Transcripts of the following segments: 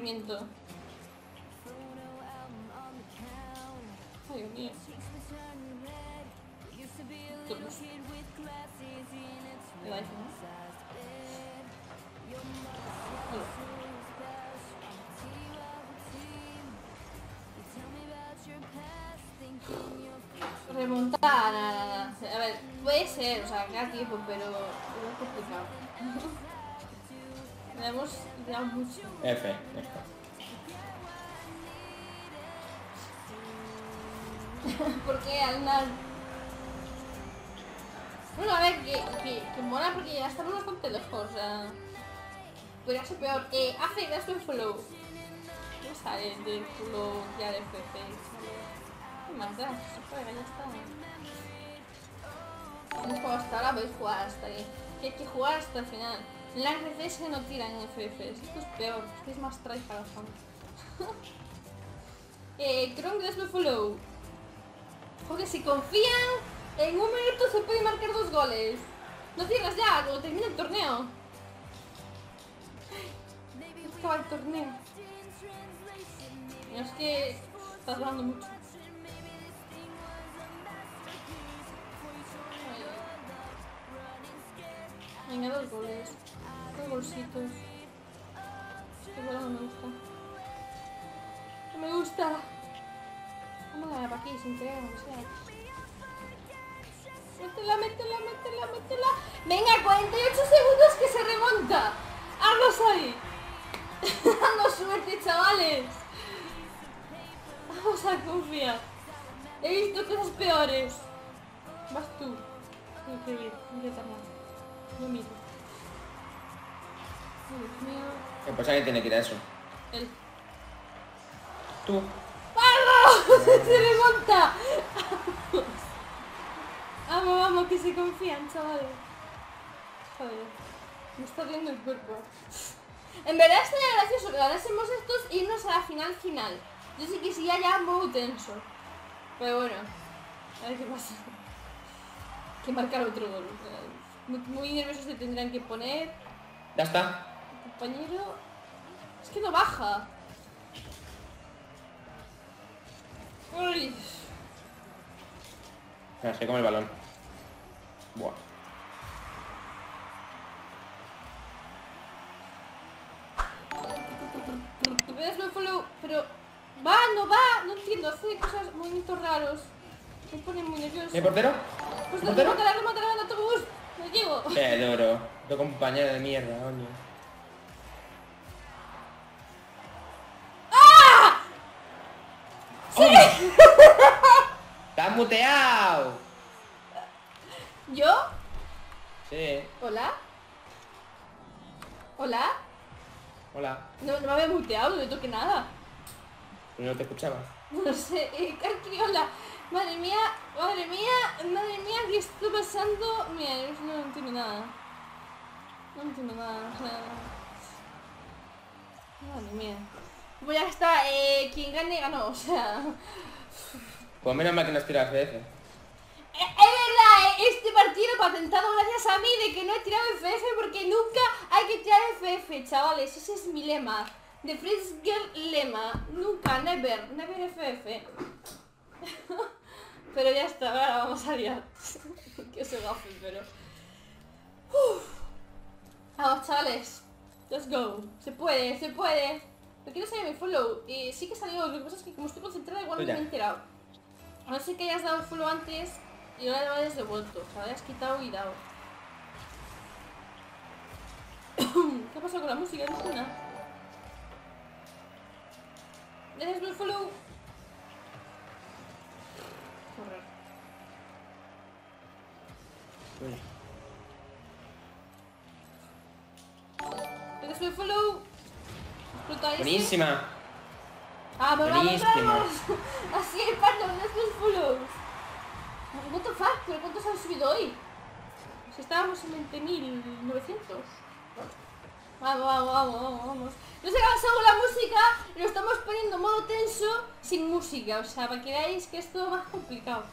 sufrimiento. Ay, Dios mío. IPhone, ¿no? Hola. Remontar, nada, nada. A ver, puede ser, o sea, queda tiempo, pero es complicado. Le hemos tirado mucho. F, ya está. Porque al final... Bueno, a ver, que, que, que mola porque ya estamos bastante lejos, o sea... Podría ser peor. Eh, hace, das un follow. ¿Qué sale de follow ya de FF? ¿Qué más da? Se juega, ya está. Hemos jugado hasta ahora, podéis jugar hasta ahí. Que hay que jugar hasta el final. Las RCS no tiran en FF. Esto es peor, esto es más tryhard aún. eh, Kronk, das un follow. Porque si confían, en un minuto se puede marcar dos goles. No cierras ya, cuando termine el torneo. Acaba el torneo. Es que estás hablando mucho. Venga, dos goles. Dos golsitos. Este gol no me gusta. No me gusta. Vamos a para aquí sin querer, o sea. Métela, métela, métela, métela. Venga, 48 segundos que se remonta. Hazlos ahí. Dando suerte, chavales. Vamos a confiar. He visto cosas peores. Vas tú. Que ir. Mira también. No miro. Ay, Dios mío. ¿Qué pasa que tiene que ir a eso? El... Tú. ¡Vamos! ¡Se remonta! Vamos, vamos, que se confían, chavales. Joder, me está viendo el cuerpo. En verdad estaría gracioso que ganásemos estos e irnos a la final final. Yo sí que sí ya muy tenso. Pero bueno, a ver qué pasa. Que marcar otro gol. Muy, nerviosos se tendrán que poner. Ya está. Compañero. Es que no baja. Uy. Se come el balón. Buah. Pero va, no va, no entiendo, hace cosas, movimientos raros. Me pone muy nervioso. ¿Mi portero? Pues ¿Mi no, remata, remata, remata, autobús. No llego. Qué duro. Tu compañero de mierda, coño. ¡Ah! ¡Sí! ¡Estás muteado! ¿Yo? Sí. ¿Hola? ¿Hola? Hola. No, no me había muteado, no toqué nada. No te escuchaba. No sé, eh, hola. Madre mía, madre mía, madre mía, ¿qué está pasando? Mira, yo no entiendo nada. No entiendo nada. Madre mía. Pues ya está, eh, quien gane ganó, o sea... Pues menos mal que nos tiras FF. Eh, Es verdad, eh, este partido patentado gracias a mí de que no he tirado FF porque nunca hay que tirar FF, chavales. Ese es mi lema. The Fritz Girl lema. Nunca, never, never FF. pero ya está, ahora vamos a liar. que se gafe, pero... Uf. Vamos, chavales. Let's go. Se puede, se puede. No quiero salir mi follow. Eh, sí que salió, lo que pasa es que como estoy concentrada igual no me he enterado. A no ser que hayas dado el follow antes y ahora lo hayas devuelto. O sea, hayas quitado y dado. ¿Qué pasa con la música? No suena. ¿Dejas el follow? Uy. ¿Dejas el follow? Explota ese. Buenísima. ¡Vamos, vamos! Así es, Pato, dejas los follows. What the fuck? ¿Pero cuántos han subido hoy? Si estábamos en 20.900. Vamos, vamos, vamos, vamos, vamos. No se ha pasado la música lo estamos poniendo en modo tenso sin música. O sea, para que veáis que es todo más complicado.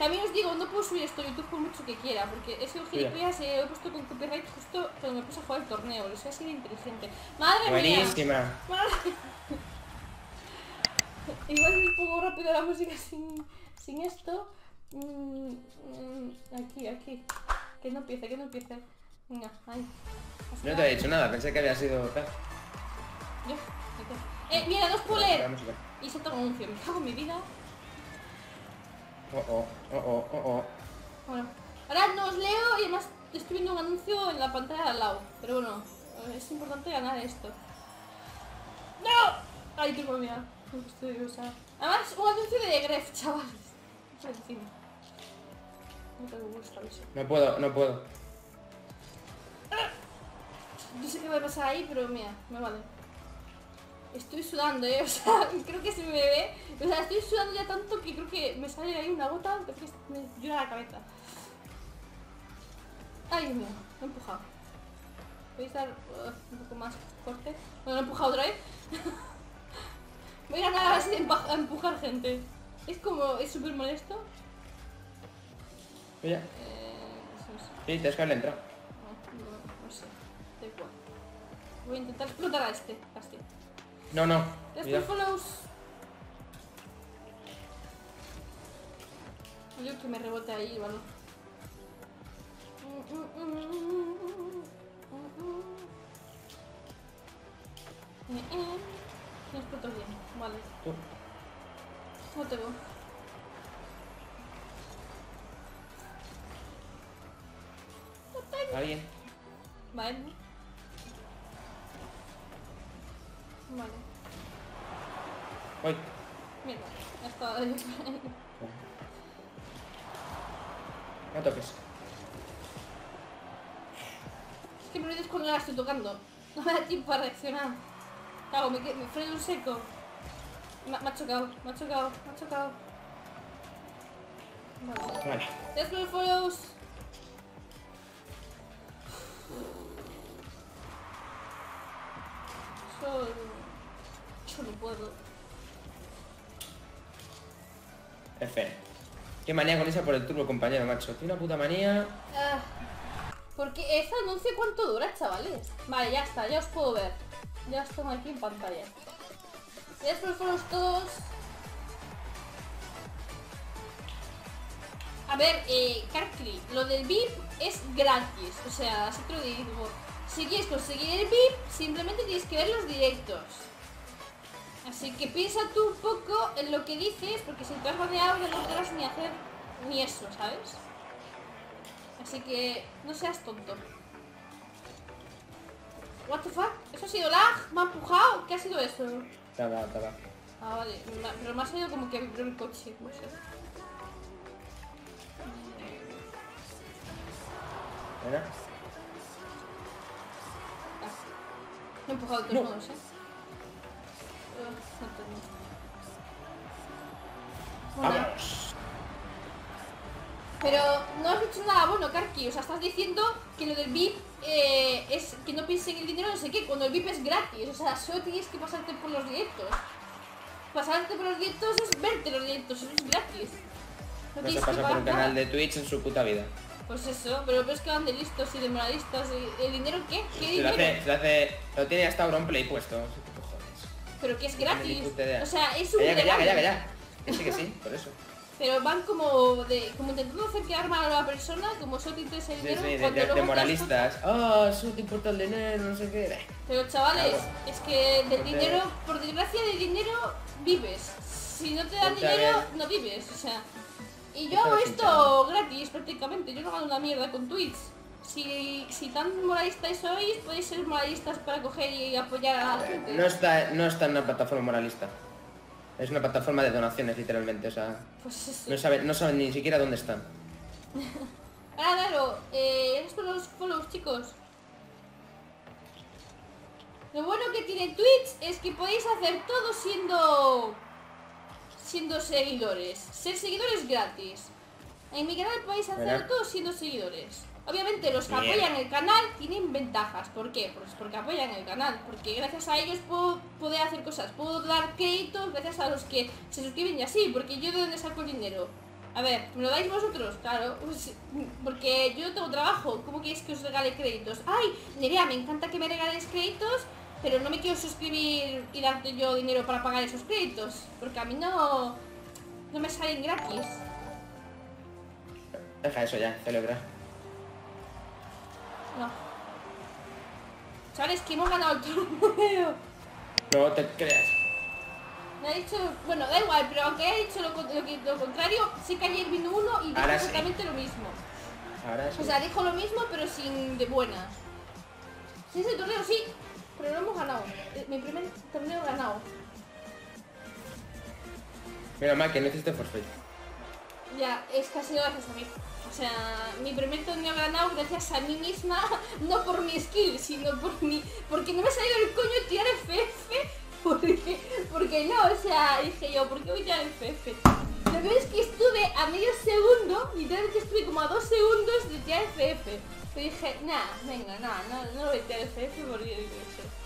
También os digo, no puedo subir esto a YouTube por mucho que quiera, porque es el gilipollas y he puesto con copyright justo cuando me puse a jugar el torneo, lo sé así de inteligente. ¡Madre mía! Buenísima. Igual es un poco rápido la música sin, sin esto. Mm, mm, aquí, aquí. Que no empiece, que no empiece. Venga, ahí. No te he dicho nada, pensé que había sido tal. Yo. Eh, mira, dos música. Y se toma un me cago en mi vida. Oh, oh, oh, oh, oh, oh. Bueno, ahora no os leo y además estoy viendo un anuncio en la pantalla de al lado. Pero bueno, es importante ganar esto. ¡No! Ay, qué comida. Estoy nerviosa. Además, un anuncio de Gref, chavales. Encima. No tengo gusto eso. No puedo, no puedo. No sé qué va a pasar ahí, pero mira, me vale. Estoy sudando, eh. O sea, creo que se me ve. O sea, estoy sudando ya tanto que creo que me sale ahí una gota que me llora la cabeza. Ay, Dios mío, me he empujado. Voy a estar uh, un poco más fuerte. Bueno, lo he empujado otra vez. Voy a ganar así a empujar gente. Es como, es súper molesto. Mira. Eh, eso es- Sí, te has que haberle entrado. no, no, no sé. Da igual. Voy a intentar explotar a este. Casti. No, no. Mira. Yo que me rebote ahí, ¿vale? No exploto bien, vale. Tú. No te veo. ¿Alguien? Vale. Vale. Voy. Mira, ya está. No toques. Es que me olvides cuando la estoy tocando. No me da tiempo a reaccionar. Cago, me, me freno en seco. Me, me ha chocado, me ha chocado, me ha chocado. Vale. Vale. Los follows. Yo... No puedo. F. Qué manía con esa por el turbo, compañero, macho. Tiene una puta manía. Ah, porque este anuncio cuánto dura, chavales. Vale, ya está, ya os puedo ver. Ya os tengo aquí en pantalla. Por los follows todos. A ver, eh, lo del VIP es gratis. O sea, así te lo digo. Si quieres conseguir el VIP, simplemente tienes que ver los directos. Así que piensa tú un poco en lo que dices, porque si te has baneado no podrás ni hacer ni eso, ¿sabes? Así que no seas tonto. What the fuck? ¿Eso ha sido lag? ¿Me ha empujado? ¿Qué ha sido eso? Estaba, estaba. Ah, vale. Pero me ha salido como que vibró el coche. No sé. Ah. Me he empujado de todos No. modos, ¿eh? ¡Vamos! pero no has dicho nada bueno, Karki. O sea, estás diciendo que lo del VIP eh, es que no pienses en el dinero, no sé qué, cuando el VIP es gratis. O sea, solo tienes que pasarte por los directos. Pasarte por los directos es verte los directos, eso es gratis. No, No se pasa por un canal de Twitch en su puta vida. Pues eso, pero ves que van de listos y de moralistas. ¿y ¿El dinero qué? ¿Qué Se lo hace, se lo hace... Lo tiene hasta Auronplay puesto. Pero que es gratis. O sea, es un Que ya, que sí, que sí, por eso. Pero van como de como intentando hacer quedar mal a la persona, como solo te interesa el Sí, dinero. sí, de, cuando de- de moralistas. Ah, solo te importa el dinero, no sé qué. Pero chavales, es que del dinero, por desgracia, del dinero vives. Si no te dan dinero, no vives. O sea, y yo hago es esto gratis prácticamente. Yo no gano una mierda con Twitch. Si, si tan moralistas sois, podéis ser moralistas para coger y apoyar a la gente. No está, no está en una plataforma moralista. Es una plataforma de donaciones, literalmente. O sea, Pues eso. no saben, no saben ni siquiera dónde están. Ahora, claro, eh, gracias por los follows, chicos. Lo bueno que tiene Twitch es que podéis hacer todo siendo siendo seguidores. Ser seguidores gratis. En mi canal podéis hacer ¿Verdad? todo siendo seguidores. Obviamente los que Bien. apoyan el canal tienen ventajas. ¿Por qué? Pues porque apoyan el canal. Porque gracias a ellos puedo poder hacer cosas. Puedo dar créditos gracias a los que se suscriben y así. Porque yo de dónde saco el dinero. A ver, ¿me lo dais vosotros? Claro, pues, porque yo tengo trabajo. ¿Cómo queréis que os regale créditos? ¡Ay! Nerea, me encanta que me regales créditos, pero no me quiero suscribir y darte yo dinero para pagar esos créditos. Porque a mí no... No me salen gratis. Deja eso ya, celebra. No. ¿Sabes que hemos ganado el torneo? No te creas. Me ha dicho, bueno, da igual, pero aunque haya dicho lo, contrario, sí que ayer vino uno y dijo Ahora sí. exactamente lo mismo. Ahora sí. O sea, dijo lo mismo, pero sin de buenas. Sí, ese torneo sí, pero no hemos ganado. Eh, Mi primer torneo ganado. Mira mal que no hiciste forfeit. Ya, es que ha sido gracias a mí. O sea, mi primer torneo ganado gracias a mí misma, no por mi skill, sino por mi... Porque no me ha salido el coño tirar FF, porque, porque no, o sea, dije yo, ¿por qué voy a tirar FF? Lo peor es que estuve a medio segundo, literalmente estuve como a dos segundos de tirar FF. Y dije, nah, venga, nah, no, no lo voy a tirar FF porque yo.